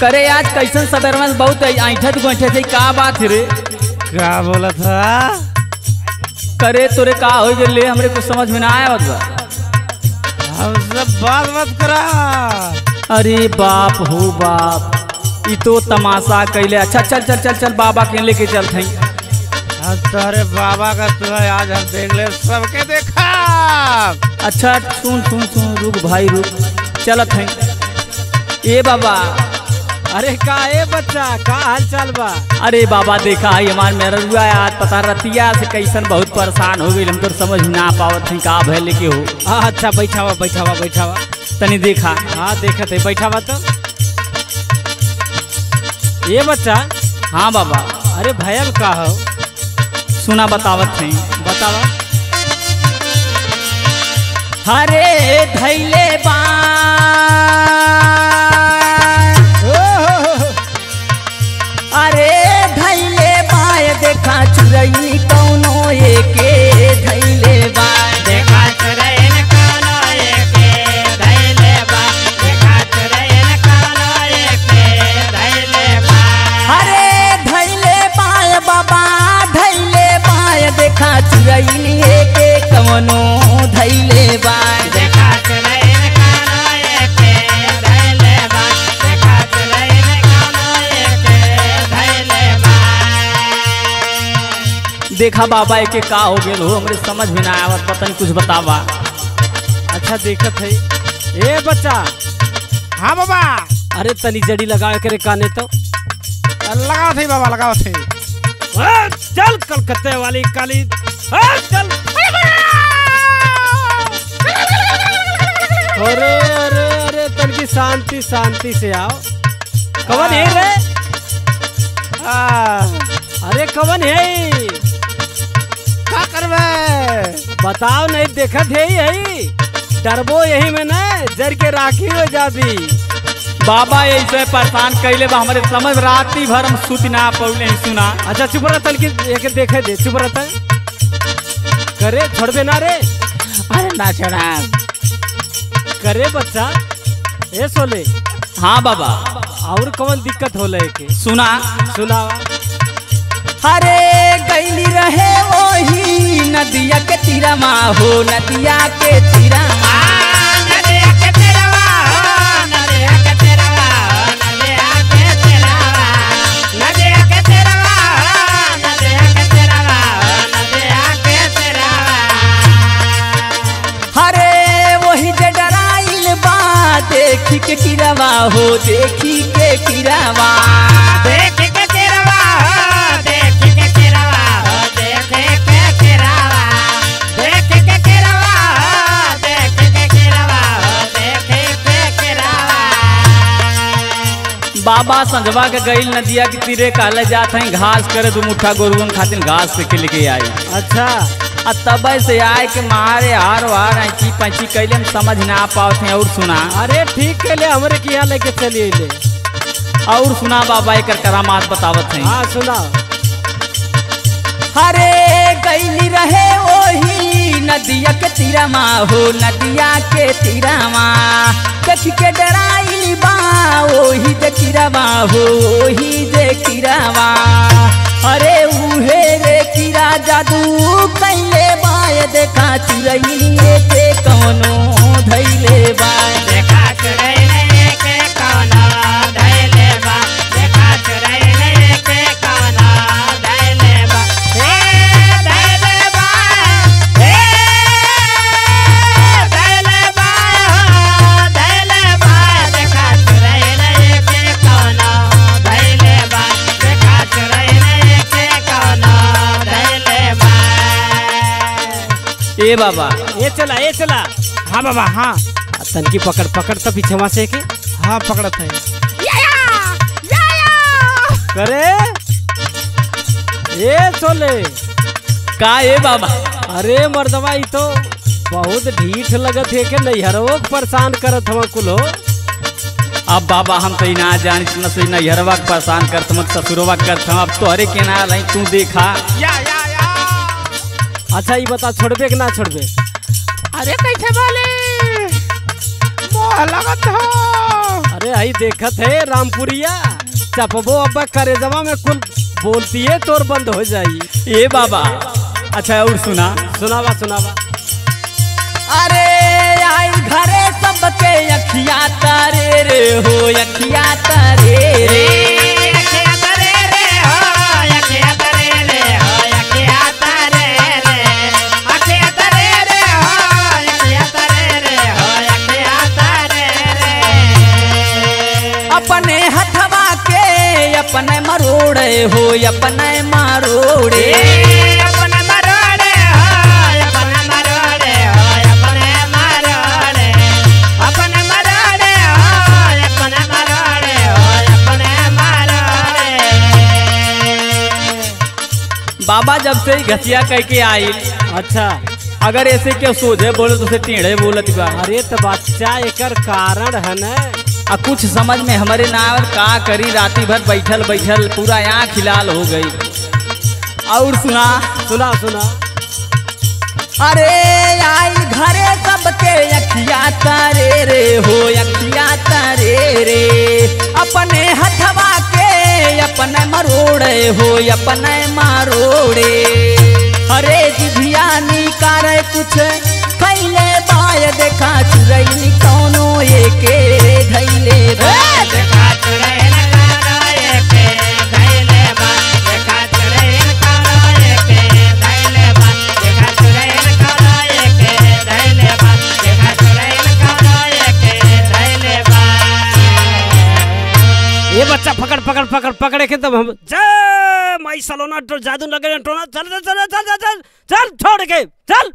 करे आज कैसन में बहुत ऐठत गोठे थे का बात रे? क्या बोला था? करे तोरे का हो ले हमरे कुछ समझ में ना आया बा हम सब बात मत करा। अरे बाप हो बाप ई तो तमाशा कैले अच्छा चल चल चल चल बाबा के लेके चल थई अब तुम्हारे बाबा का तू है आज हम देख ले सबके देखा। अच्छा सुन सुन सुन रुक भाई रुक चलत है ए बाबा अरे का ए बच्चा का हाल चाल बा? अरे बाबा देखा है हमार मेरा रुआ आज पता रतिया से कैसन बहुत परेशान हो गई हम तो समझ ना पावत हैं का भय लेके हो। हाँ अच्छा बैठावा बैठावा बैठावा। तनी देखा। हाँ देखत है बैठावा तो। ये बच्चा? हाँ बाबा। अरे भयल का हो। सुना बतावत हैं। बतावा। हरे धैले देखा बाबा एके का हो गेल हो हमरे समझ में ना आवत पता नहीं कुछ बतावा। अच्छा देखत है। ए बच्चा। हाँ बाबा। अरे तनी जड़ी लगा करे काने तो। लगाओ थे बाबा लगाओ थे चल कलकत्ते वाली काली। चल। अरे अरे अरे तनकी शांति शांति से आओ। कवन है रे? आ, अरे कवन है? बताओ नहीं देखत है? यही डरबो यही में ना जर के राखी हो जाती। बाबा ऐसे परेशान कैले बा हमरे समझ राती भर हम सुत ना ही सुना। अच्छा चुप रह तन की एक देखे दे चुप रह तन करे छोड़बे ना रे। अरे ना छोड़ा। करे बच्चा ए सोले। हाँ बाबा। और कौन दिक्कत होले के? सुना। सुनावा। अरे गैली रहे वही नदिया के तीरा हो नदिया के तीरा अरे वही जे डराइल बा देखी के किरवा हो देखी के किरवा। बाबा संजवा के गईल नदिया के तीरे काले जात हैं घास करे दू मुठ्ठा गोरुअन खातिर घास से के लेके आई। अच्छा। आ तब से आए के मारे हार वार ऐची पैची कैले हम समझ ना पावत हैं और सुना। अरे ठीक के लिए हमरे के यहाँ लेके चलिए ले और सुना बाबा एक करामात बतावत हैं। हाँ सुना हरे गैली रहे वही नदिया के तीरमा हो नदिया के तीरमा। देख के डराइली बा ओही जे हो ही जे किरवा। ए बाबा ये चला ये चला। हाँ बाबा हाँ। तनकी पकड़ पकड़ तो पीछे वहाँ से के हाँ। पकड़त है। करे। ये सोले का ए बाबा? अरे मर्दवा ई तो बहुत ढीठ लगत है के नैहरवो के परेशान करत हवा कुल। अब बाबा हम तो ना जान न से नैहरवा परेशान करत मत ससुरवा करत हम अब तोहरे के ना लाई तू देखा। या या या अच्छा ये बता छोड़बे कि ना छोड़बे? अरे कैसे बोले? मोह लगत हो। अरे आई देखत है रामपुरिया। चपबो अब्बा करे जमा में कुल बोलती है तोर बंद हो जाई। ए बाबा। अच्छा और सुना। सुनावा सुनावा। अरे आई घरे सबके अखिया तारे रे हो अखिया तारे रे। मरोड़े हो अपने मरोड़े। बाबा जब से ही घसिया कह के आई अच्छा। अगर ऐसे के सोझे बोले तो उसे टेढ़े बोलत बा। अरे तो बच्चा एकर कारण है न। आ, कुछ समझ में हमारे नावर का करी, राती भर बैठल बैठल पूरा आँख लाल हो गई। और सुना सुना सुना। अरे आई घरे सबके अखिया तारे रे, हो अखिया तारे रे। अपने हथवा के, अपने मरोड़े, हो अपने मरोड़े। अरे जिभिया निकारे कुछ कैले बाय देखा चुरैनी कौनो एके। पकड़ पकड़ पकड़ के तब हम जय माई सलोना तो जादू लगे टोना चल चल चल चल चल चल छोड़ के चल